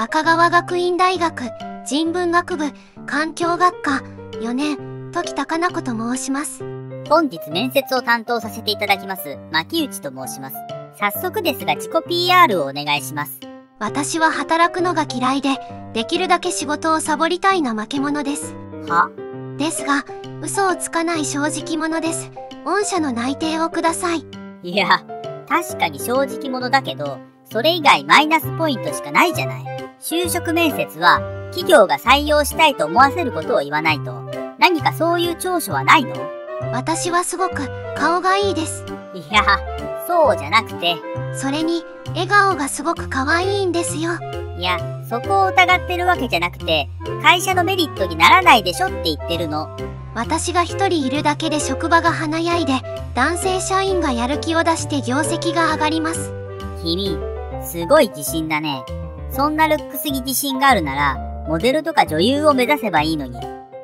赤川学院大学人文学部環境学科4年時高菜子と申します。本日面接を担当させていただきます牧内と申します。早速ですが自己 PR をお願いします。私は働くのが嫌いでできるだけ仕事をサボりたいな負け者です。は？ですが嘘をつかない正直者です。御社の内定をください。いや確かに正直者だけどそれ以外マイナスポイントしかないじゃない就職面接は企業が採用したいと思わせることを言わないと。何かそういう長所はないの？私はすごく顔がいいです。いやそうじゃなくて。それに笑顔がすごく可愛いんですよ。いやそこを疑ってるわけじゃなくて会社のメリットにならないでしょって言ってるの。私が一人いるだけで職場が華やいで男性社員がやる気を出して業績が上がります。君すごい自信だねそんなルックスに自信があるならモデルとか女優を目指せばいいのに。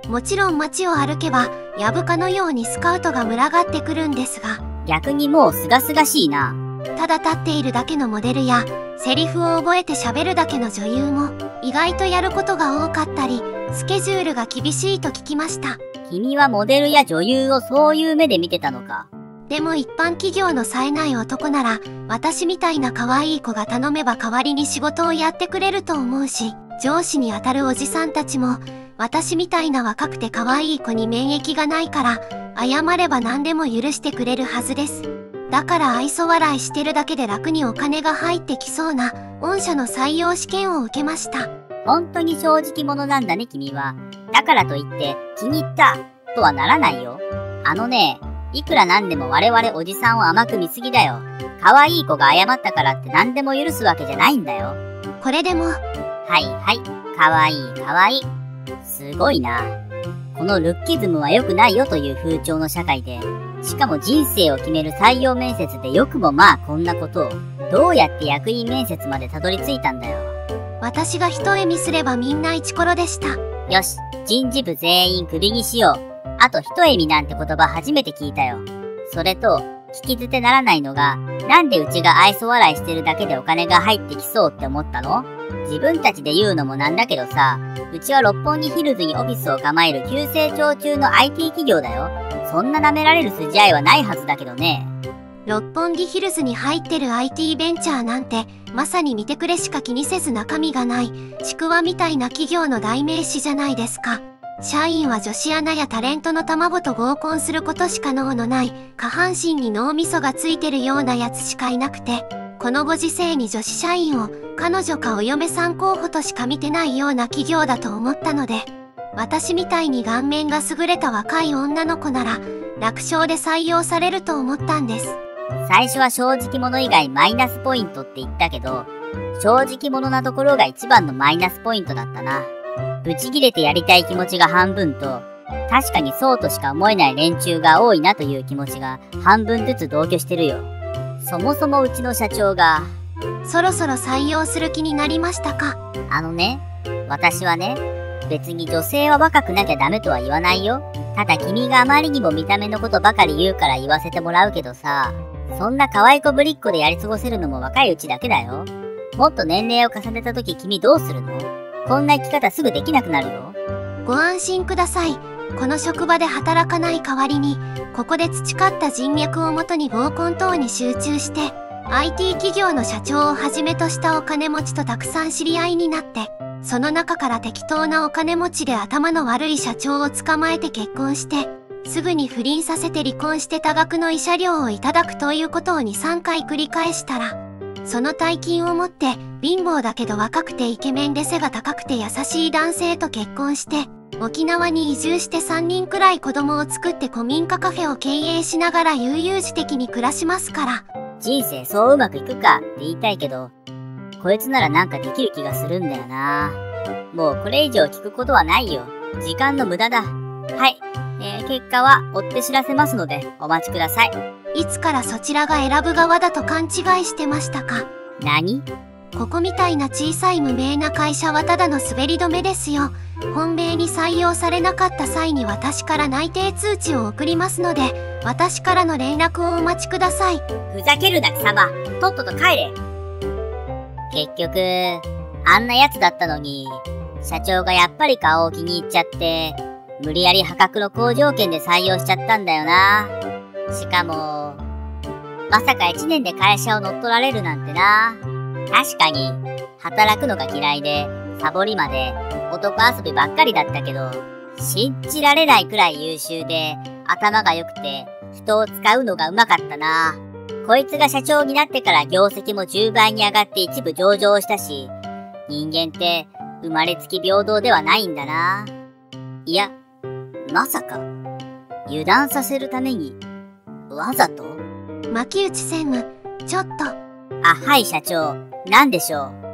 もちろん街を歩けばやぶかのようにスカウトが群がってくるんですが。逆にもうすがすがしいな。ただ立っているだけのモデルやセリフを覚えて喋るだけの女優も意外とやることが多かったりスケジュールが厳しいと聞きました。君はモデルや女優をそういう目で見てたのかでも一般企業の冴えない男なら私みたいな可愛い子が頼めば代わりに仕事をやってくれると思うし上司に当たるおじさんたちも私みたいな若くて可愛い子に免疫がないから謝れば何でも許してくれるはずです。だから愛想笑いしてるだけで楽にお金が入ってきそうな御社の採用試験を受けました。本当に正直者なんだね君は。だからといって気に入ったとはならないよ。あのねいくらなんでも我々おじさんを甘く見すぎだよ。可愛い子が謝ったからって何でも許すわけじゃないんだよ。これでも。はいはい。可愛い可愛い。すごいな。このルッキズムは良くないよという風潮の社会でしかも人生を決める採用面接でよくもまあこんなことを。どうやって役員面接までたどり着いたんだよ。私が一笑みすればみんなイチコロでした。よし人事部全員クビにしようあと一笑みなんて言葉初めて聞いたよ。それと聞き捨てならないのがなんでうちが愛想笑いしてるだけでお金が入ってきそうって思ったの？自分たちで言うのもなんだけどさうちは六本木ヒルズにオフィスを構える急成長中の IT 企業だよ。そんな舐められる筋合いはないはずだけどね。六本木ヒルズに入ってる IT ベンチャーなんてまさに見てくれしか気にせず中身がないちくわみたいな企業の代名詞じゃないですか。社員は女子アナやタレントの卵と合コンすることしか脳のない下半身に脳みそがついてるようなやつしかいなくてこのご時世に女子社員を彼女かお嫁さん候補としか見てないような企業だと思ったので私みたいに顔面が優れた若い女の子なら楽勝で採用されると思ったんです。最初は正直者以外マイナスポイントって言ったけど正直者なところが一番のマイナスポイントだったな。ブチ切れてやりたい気持ちが半分と確かにそうとしか思えない連中が多いなという気持ちが半分ずつ同居してるよ。そもそもうちの社長がそろそろ採用する気になりましたか？あのね私はね別に女性は若くなきゃダメとは言わないよ。ただ君があまりにも見た目のことばかり言うから言わせてもらうけどさそんな可愛い子ぶりっ子でやり過ごせるのも若いうちだけだよ。もっと年齢を重ねた時君どうするの？こんな生き方すぐできなくなるよ。ご安心ください。この職場で働かない代わりにここで培った人脈をもとに合コン等に集中して IT 企業の社長をはじめとしたお金持ちとたくさん知り合いになってその中から適当なお金持ちで頭の悪い社長を捕まえて結婚してすぐに不倫させて離婚して多額の慰謝料をいただくということを2、3回繰り返したらその大金を持って貧乏だけど若くてイケメンで背が高くて優しい男性と結婚して沖縄に移住して3人くらい子供を作って古民家カフェを経営しながら悠々自適に暮らしますから。人生そううまくいくかって言いたいけどこいつならなんかできる気がするんだよな。もうこれ以上聞くことはないよ。時間の無駄だ。はい。えー、結果は追って知らせますのでお待ちください。いつからそちらが選ぶ側だと勘違いしてましたか？何？ここみたいな小さい無名な会社はただの滑り止めですよ。本命に採用されなかった際に私から内定通知を送りますので私からの連絡をお待ちください。ふざけるな貴様。とっとと帰れ。結局あんな奴だったのに、社長がやっぱり顔を気に入っちゃって、無理やり破格の好条件で採用しちゃったんだよな。しかも、まさか1年で会社を乗っ取られるなんてな。確かに、働くのが嫌いで、サボりまで、男遊びばっかりだったけど、信じられないくらい優秀で、頭が良くて、人を使うのがうまかったな。こいつが社長になってから業績も10倍に上がって一部上場したし、人間って生まれつき平等ではないんだな。いや、まさか、油断させるために、わざと？牧内専務、ちょっと。あ、はい社長、何でしょう？